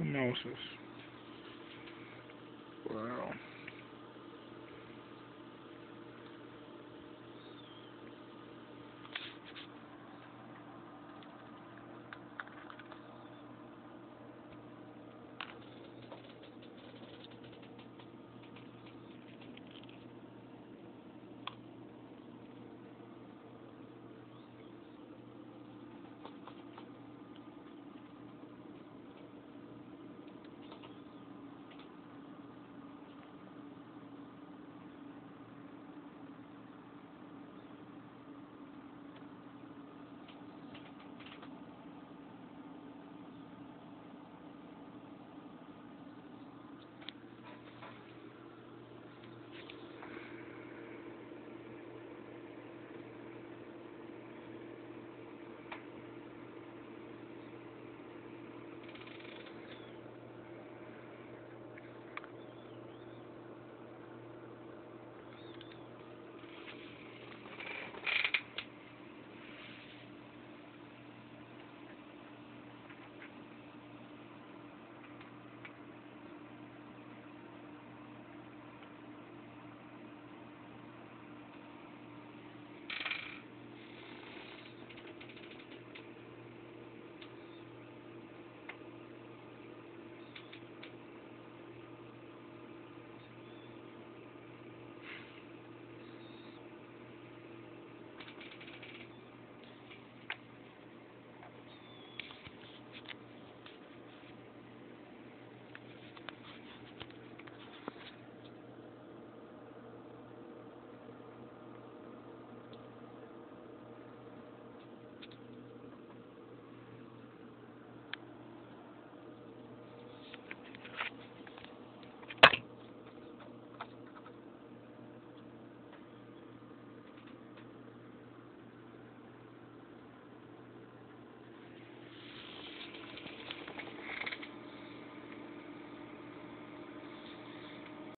Hypnosis. Wow.